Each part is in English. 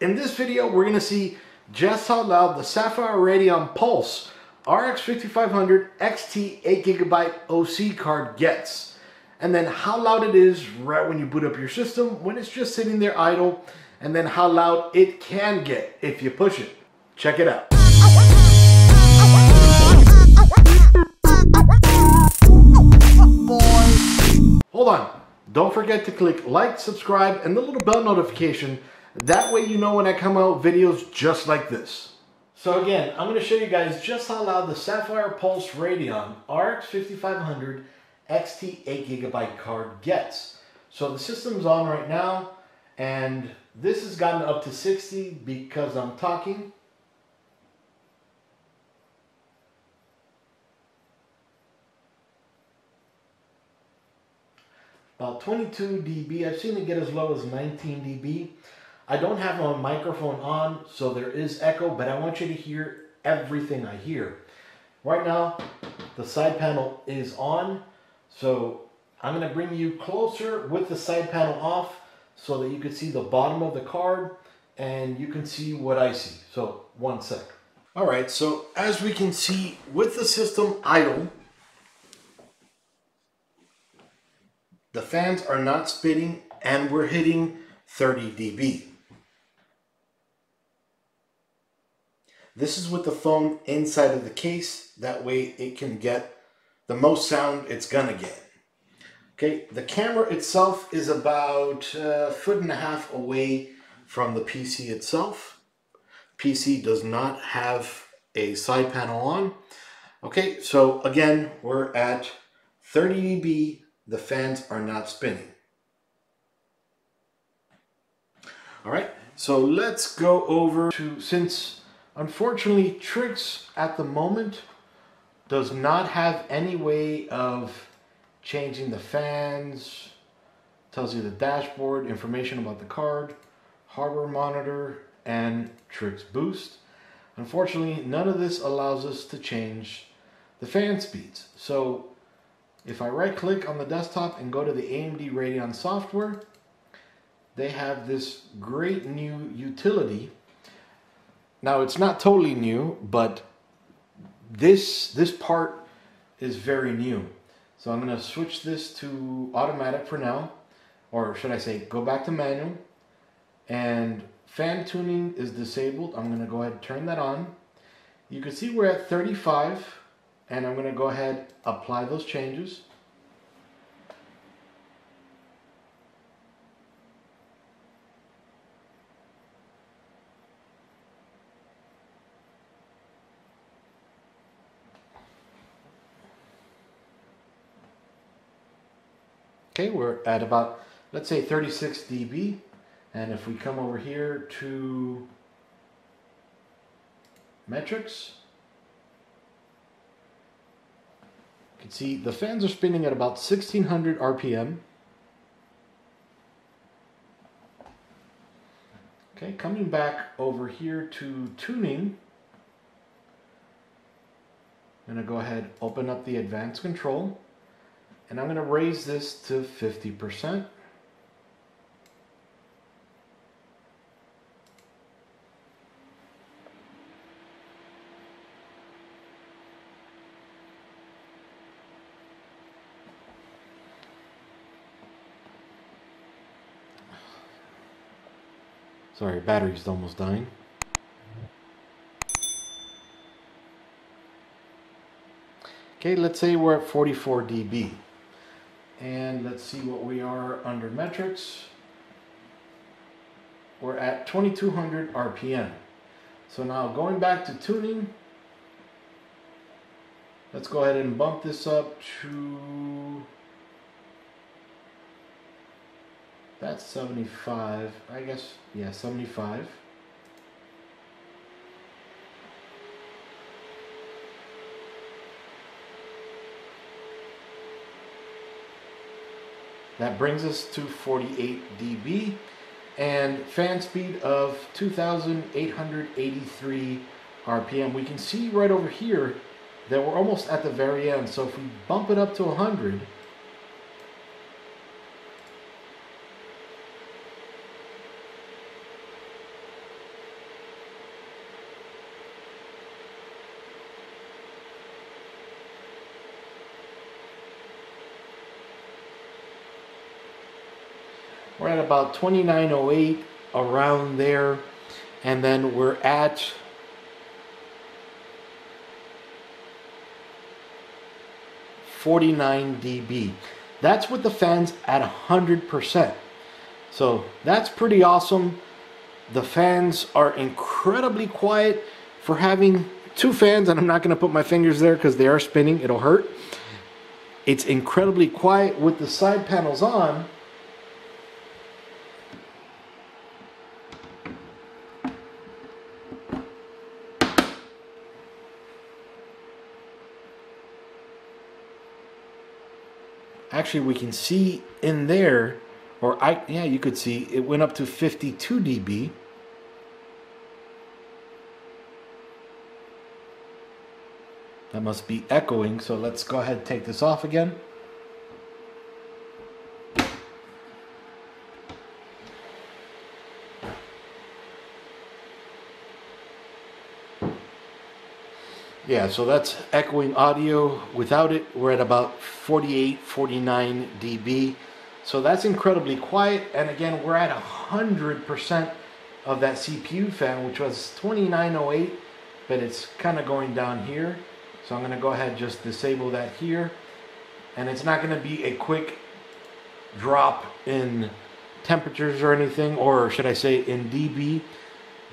In this video, we're gonna see just how loud the Sapphire Radeon Pulse RX 5500 XT 8GB OC card gets. And then how loud it is right when you boot up your system, when it's just sitting there idle, and then how loud it can get if you push it. Check it out. Hold on. Don't forget to click like, subscribe, and the little bell notification that way you know when I come out videos just like this. So again, I'm going to show you guys just how loud the Sapphire Pulse Radeon RX 5500 XT 8GB card gets. So the system's on right now, and this has gotten up to 60 because I'm talking. About 22 dB. I've seen it get as low as 19 dB. I don't have my microphone on, so there is echo, but I want you to hear everything I hear. Right now, the side panel is on, so I'm gonna bring you closer with the side panel off so that you can see the bottom of the card and you can see what I see. So one sec. All right, so as we can see with the system idle, the fans are not spinning and we're hitting 30 dB. This is with the phone inside of the case. That way it can get the most sound it's gonna get. Okay, the camera itself is about a foot and a half away from the PC itself. PC does not have a side panel on. Okay, so again, we're at 30 dB. The fans are not spinning. All right, so let's go over to, since Unfortunately, TriXX at the moment does not have any way of changing the fans, tells you the dashboard, information about the card, hardware monitor, and TriXX Boost. Unfortunately, none of this allows us to change the fan speeds. So if I right click on the desktop and go to the AMD Radeon software, they have this great new utility now it's not totally new, but this this part is very new. So I'm going to switch this to automatic for now, or should I say go back to manual. And fan tuning is disabled. I'm going to go ahead and turn that on. You can see we're at 35 and I'm going to go ahead and apply those changes. Okay, we're at about, let's say 36 dB. And if we come over here to metrics, you can see the fans are spinning at about 1600 RPM. Okay, coming back over here to tuning, I'm going to go ahead open up the advanced control. And I'm going to raise this to 50%. Sorry, battery's almost dying. Okay, let's say we're at 44 dB. And let's see what we are under metrics. We're at 2200 RPM. So now going back to tuning, let's go ahead and bump this up to, that's 75, I guess, yeah, 75. That brings us to 48 dB and fan speed of 2,883 RPM. We can see right over here that we're almost at the very end. So if we bump it up to 100, we're at about 2908 around there and then we're at Forty-nine dB. That's with the fans at hundred percent. So that's pretty awesome. The fans are incredibly quiet for having two fans, and I'm not going to put my fingers there because they are spinning. It'll hurt. It's incredibly quiet with the side panels on. Actually, we can see in there, or I, yeah, you could see it went up to 52 dB. That must be echoing, so let's go ahead and take this off again. Yeah, so that's echoing audio. Without it, we're at about 48, 49 dB. So that's incredibly quiet. And again, we're at 100% of that CPU fan, which was 2908, but it's kind of going down here. So I'm going to go ahead and just disable that here. And it's not going to be a quick drop in temperatures or anything, or should I say in dB.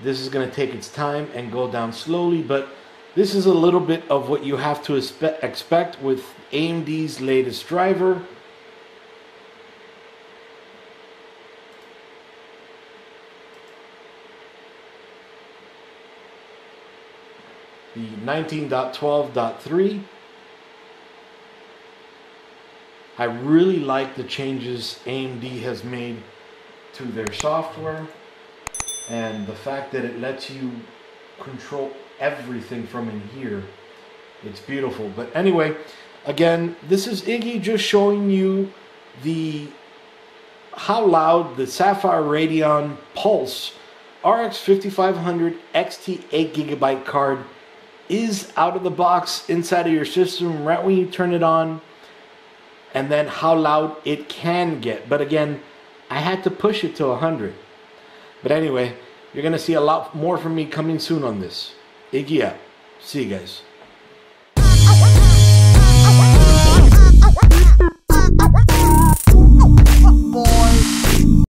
This is going to take its time and go down slowly, but this is a little bit of what you have to expect with AMD's latest driver. the 19.12.3. I really like the changes AMD has made to their software and the fact that it lets you control everything from in here. It's beautiful. But anyway, again, this is Iggy just showing you the how loud the Sapphire Radeon Pulse RX 5500 XT 8 gigabyte card is out of the box inside of your system right when you turn it on and then how loud it can get but again I had to push it to 100 but anyway you're gonna see a lot more from me coming soon on this Iggy out see you guys